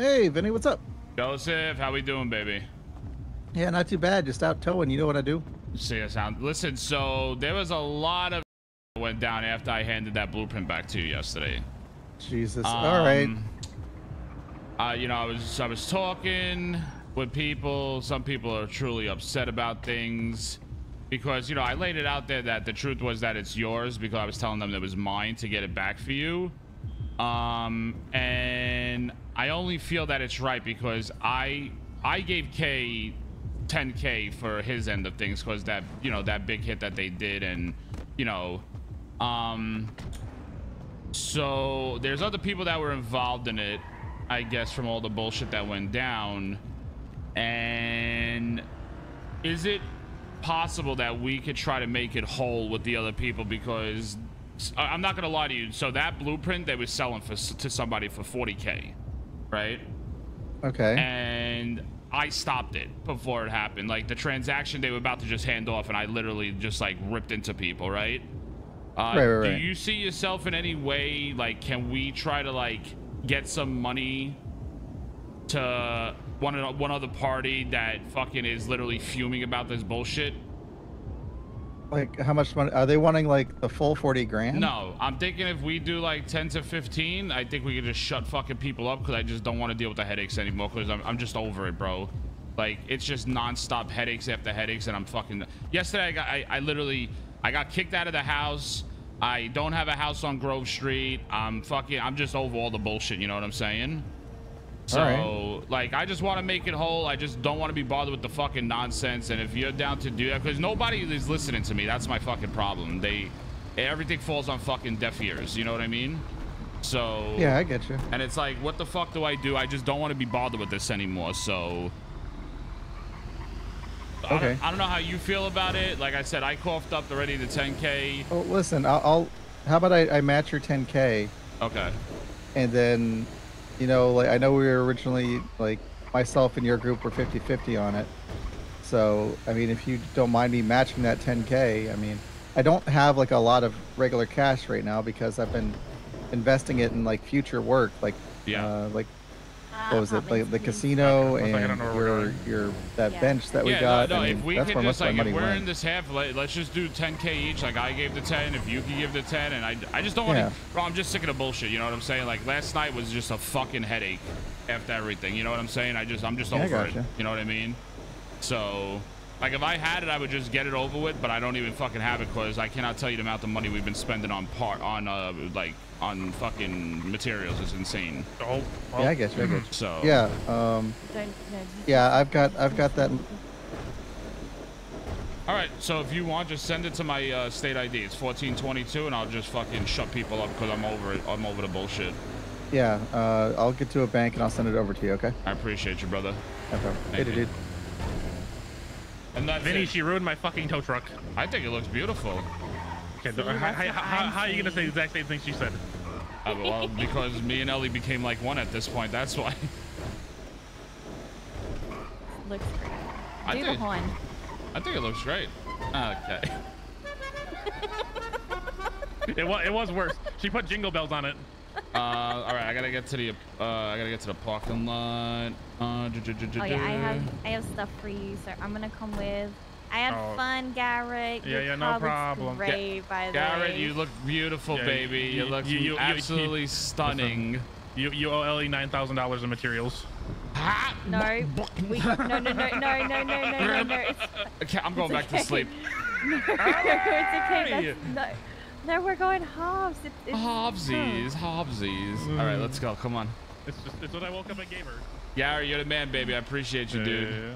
Hey, Vinny, what's up? Joseph, how we doing, baby? Yeah, not too bad. Just out towing. You know what I do? See, I sound. Listen, so there was a lot of went down after I handed that blueprint back to you yesterday. Jesus. Um, All right. Uh, you know, I was I was talking with people. Some people are truly upset about things because you know I laid it out there that the truth was that it's yours because I was telling them it was mine to get it back for you. Um, and I only feel that it's right because I I gave K 10k for his end of things because that you know that big hit that they did and you know um so there's other people that were involved in it i guess from all the bullshit that went down. And is it possible that we could try to make it whole with the other people? Because i'm not gonna lie to you so that blueprint they were selling for to somebody for 40k right okay and I stopped it before it happened. Like the transaction they were about to just hand off, and I literally just like ripped into people, right? Uh, right, right, right. Do you see yourself in any way? Like, can we try to like get some money to one one other party that fucking is literally fuming about this bullshit? Like, how much money? Are they wanting like the full 40 grand? No, I'm thinking if we do like 10 to 15, I think we could just shut fucking people up because I just don't want to deal with the headaches anymore because I'm, I'm just over it, bro. Like, it's just nonstop headaches after headaches and I'm fucking... Yesterday, I got, I, I literally, I got kicked out of the house. I don't have a house on Grove Street. I'm fucking, I'm just over all the bullshit, you know what I'm saying? So, right. like, I just want to make it whole. I just don't want to be bothered with the fucking nonsense. And if you're down to do that, because nobody is listening to me, that's my fucking problem. They, everything falls on fucking deaf ears. You know what I mean? So. Yeah, I get you. And it's like, what the fuck do I do? I just don't want to be bothered with this anymore. So. Okay. I don't, I don't know how you feel about it. Like I said, I coughed up already the 10k. Oh, listen, I'll. I'll how about I, I match your 10k? Okay. And then you know, like I know we were originally like myself and your group were 50-50 on it. So, I mean, if you don't mind me matching that 10k, I mean, I don't have like a lot of regular cash right now because I've been investing it in like future work, like yeah, uh, like what was ah, it like the casino and your your that yeah. bench that we yeah, got. No, no, I mean, if we can just like if we're went. in this half, let, us just do 10k each. Like I gave the 10, if you can give the 10, and I I just don't want to. Yeah. Bro, I'm just sick of the bullshit. You know what I'm saying? Like last night was just a fucking headache after everything. You know what I'm saying? I just I'm just yeah, over it. You know what I mean? So. Like if I had it, I would just get it over with, but I don't even fucking have it because I cannot tell you the amount of money we've been spending on part on uh like on fucking materials is insane. Oh, well. yeah, I guess, I guess. So yeah, um, yeah, I've got, I've got that. All right, so if you want, just send it to my uh, state ID. It's 1422, and I'll just fucking shut people up because I'm over it. I'm over the bullshit. Yeah, uh, I'll get to a bank and I'll send it over to you. Okay. I appreciate you, brother. Okay. Hey, dude. And that's Vinny, it. she ruined my fucking tow truck. I think it looks beautiful. Okay, how, how, how, how, are you gonna say the exact same thing she said? Uh, well, because me and Ellie became like one at this point. That's why. Looks great. I Do think, the horn. I think it looks great. Okay. it was it was worse. She put jingle bells on it. Uh, all right, I gotta get to the uh, I gotta get to the parking lot. Uh, oh yeah, I have I have stuff for you, sir. I'm gonna come with. I had oh. fun, Garrett. Yeah, yeah, no problem. Great, by the Garrett, way. you look beautiful, yeah, baby. You, you look you, you, absolutely stunning. Listen, you you owe Ellie nine thousand dollars in materials. No, we, no, no, no, no, no, no, no, no, no. Okay, I'm going back okay. to sleep. no, it's okay. That's, no, no, we're going Hobbs. It, it's, Hobbsies, Hobbsies. Mm. All right, let's go. Come on. It's just it's what I woke up and gave her. Gary, you're the man, baby. I appreciate you, dude. Yeah, yeah.